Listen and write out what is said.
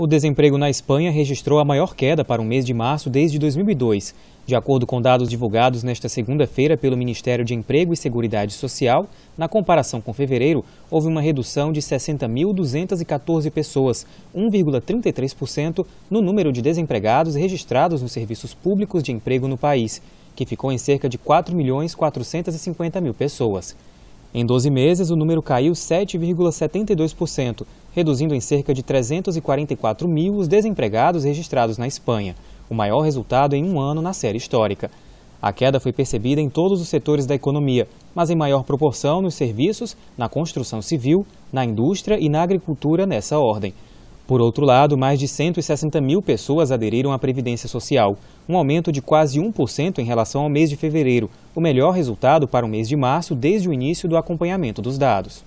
O desemprego na Espanha registrou a maior queda para o mês de março desde 2002. De acordo com dados divulgados nesta segunda-feira pelo Ministério de Emprego e Seguridade Social, na comparação com fevereiro, houve uma redução de 60.214 pessoas, 1,33% no número de desempregados registrados nos serviços públicos de emprego no país, que ficou em cerca de 4 milhões 450 mil pessoas. Em 12 meses, o número caiu 7,72%, reduzindo em cerca de 344 mil os desempregados registrados na Espanha, o maior resultado em um ano na série histórica. A queda foi percebida em todos os setores da economia, mas em maior proporção nos serviços, na construção civil, na indústria e na agricultura nessa ordem. Por outro lado, mais de 160 mil pessoas aderiram à Previdência Social, um aumento de quase 1% em relação ao mês de fevereiro, o melhor resultado para o mês de março desde o início do acompanhamento dos dados.